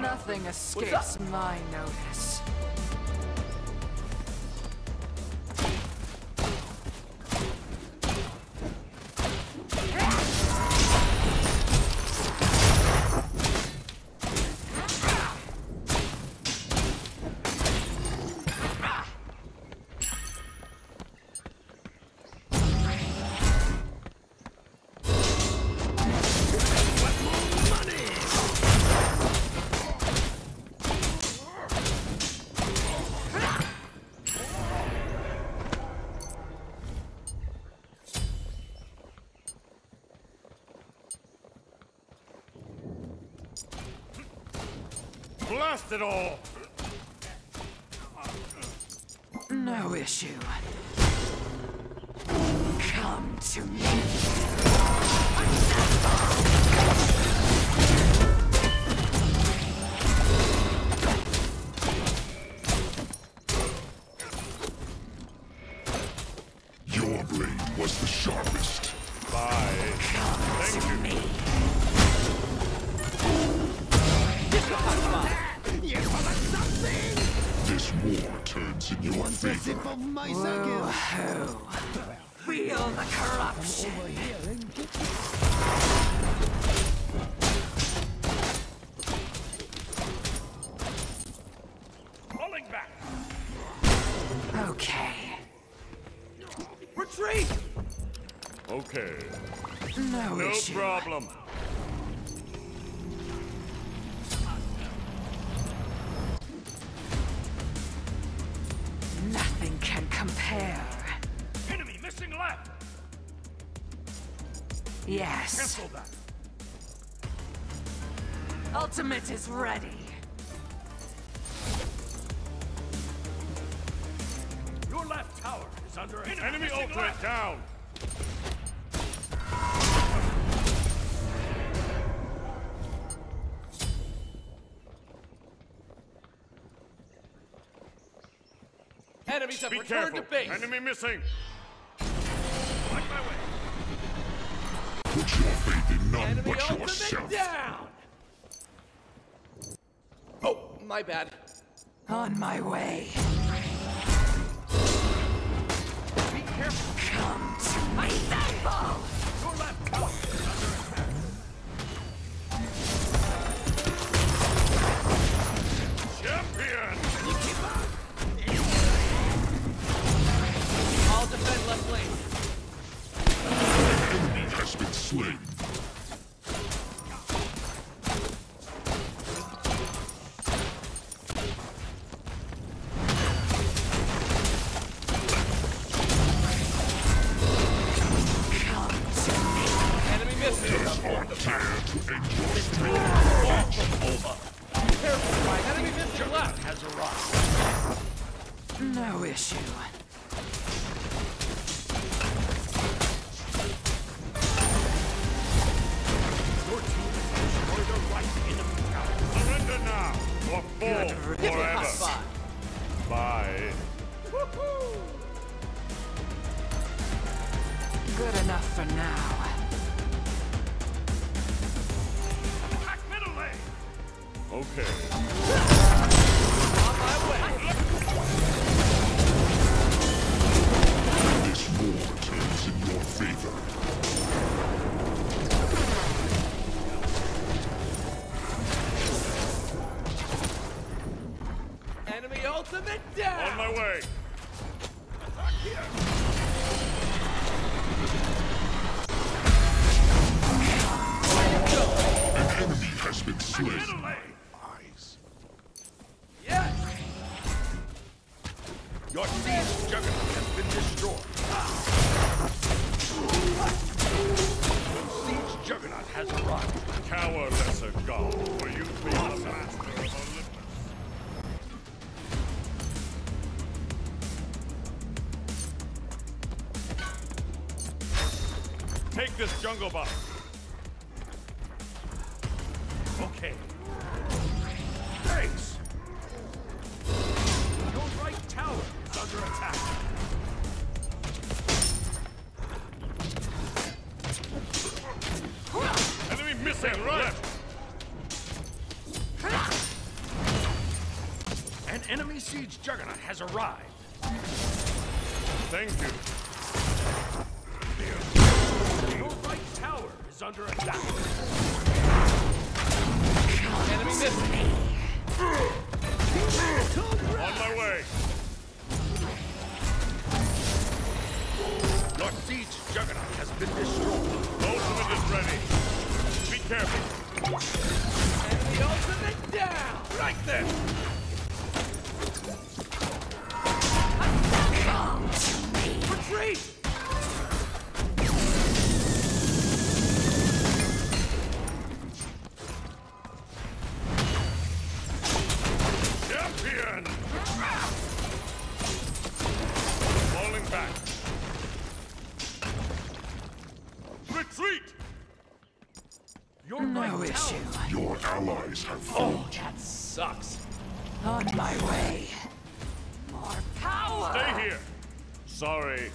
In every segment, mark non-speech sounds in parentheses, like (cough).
Nothing escapes my notice. Blast it all! No issue. Come to me. Your blade was the sharpest. Bye. Thank you. This war turns in your favor. Woo-hoo. Feel the corruption. Falling back! Okay. Retreat! Okay, No, no issue. problem. Yes. That! Ultimate is ready. Your left tower is under attack. Enemy ultimate down! Enemies have Be returned careful! to base. Enemy missing! My bad. On my way. Be careful! Come to me. Assemble! Your left tower is under attack. Champion! I'll defend left lane. Enemy has been slain. Enemy tower. Surrender now, or fall forever. Bye. Good enough for now. Attack middle lane! Okay. Has been slain. Middle lane! Eyes. Yes. Your siege juggernaut has been destroyed. Your siege juggernaut has arrived. Cower, lesser god, for you be the master of Olympus. Take this jungle buff. Okay. Thanks. Your right tower is under attack. Enemy missing left. An enemy siege juggernaut has arrived. Thank you. Your right tower is under attack. On my way. Your siege juggernaut has been destroyed. Ultimate is ready. Be careful. Enemy ultimate down. Right there. Retreat. Your No right issue. tower- Your allies have oh, fallen. Oh, that sucks. On my way. More power! Stay here. Sorry.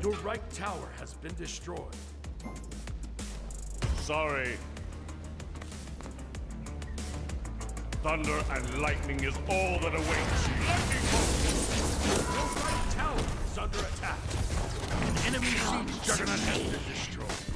Your right tower has been destroyed. Sorry. Thunder and lightning is all that awaits you. Lightning bolt! Your right tower is under attack. An enemy siege juggernaut has been destroyed.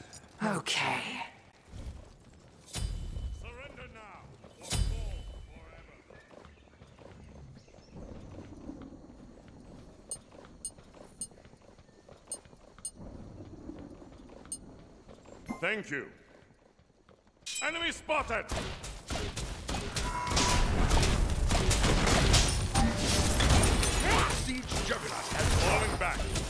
Okay. Surrender now, or fall forever. Thank you. Enemy spotted! Siege Juggernaut has falling back.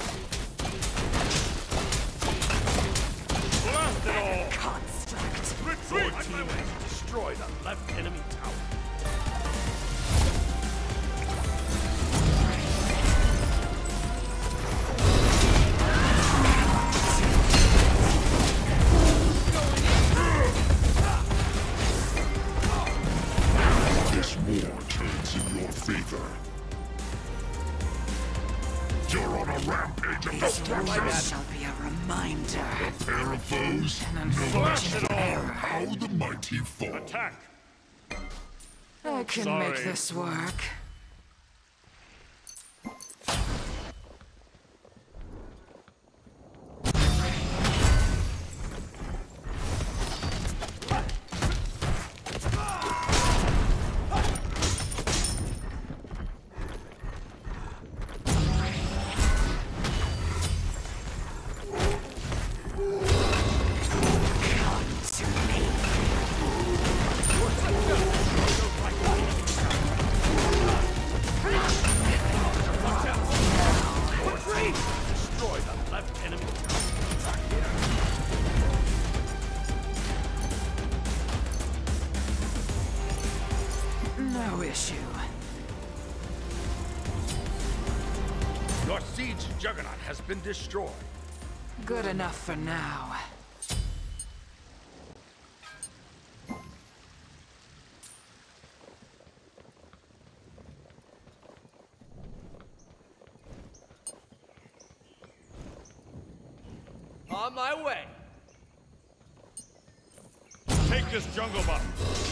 Blast it all! Construct. Retreat! On my way. Destroy the left enemy tower. Work. Been destroyed. Good enough for now. On my way. Take this jungle buff.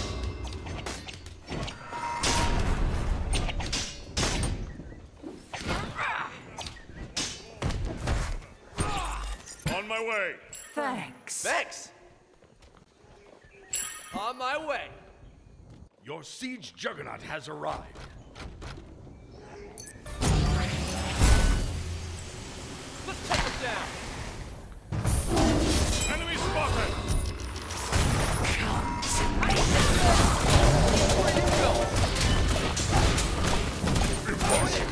On my way. Thanks. Thanks. On my way. Your siege juggernaut has arrived. Let's take him down. Enemy spotted! Come to me. Where you go? If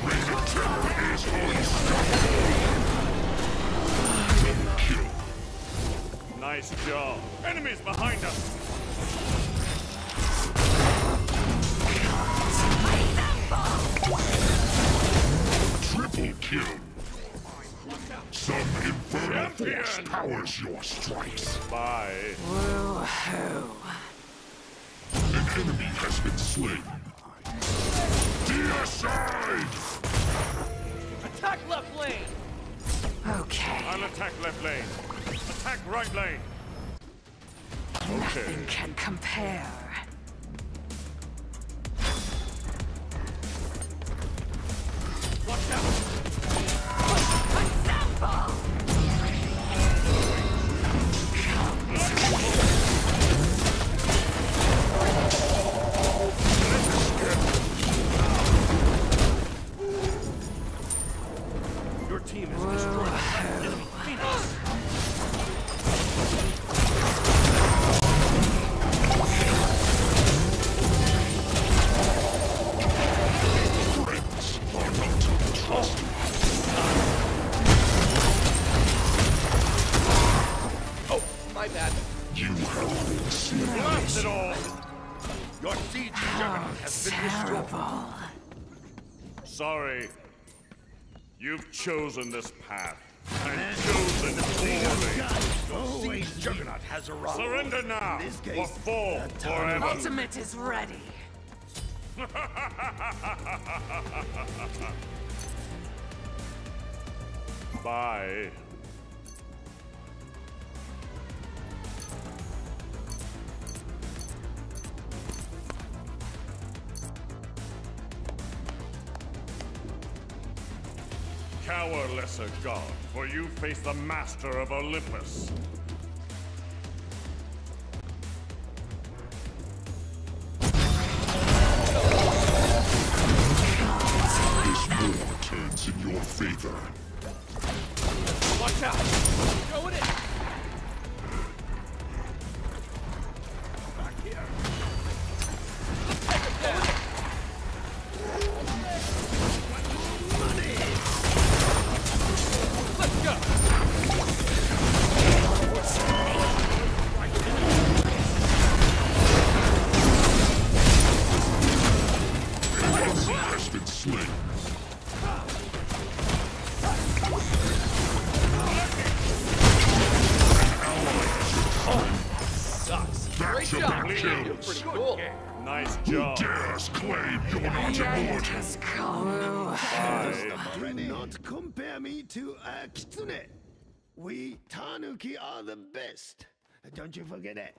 Nice job. Enemies behind us! Triple kill. Some infernal Champion. force powers your strikes. Bye. Woo-hoo. An enemy has been slain. Deicide! Attack left lane! Okay. I'll attack left lane. Attack right lane. Nothing can compare. Watch out! You have been slain. Blast it all! Your siege juggernaut has been destroyed. terrible. Sorry. You've chosen this path. And chosen poorly. Your siege juggernaut has arrived. Surrender now, this or case, fall the time forever. Ultimate is ready. (laughs) Bye. Cower, lesser god, for you face the master of Olympus. This war turns in your favor. Watch out! To a kitsune. We Tanuki are the best. Don't you forget it.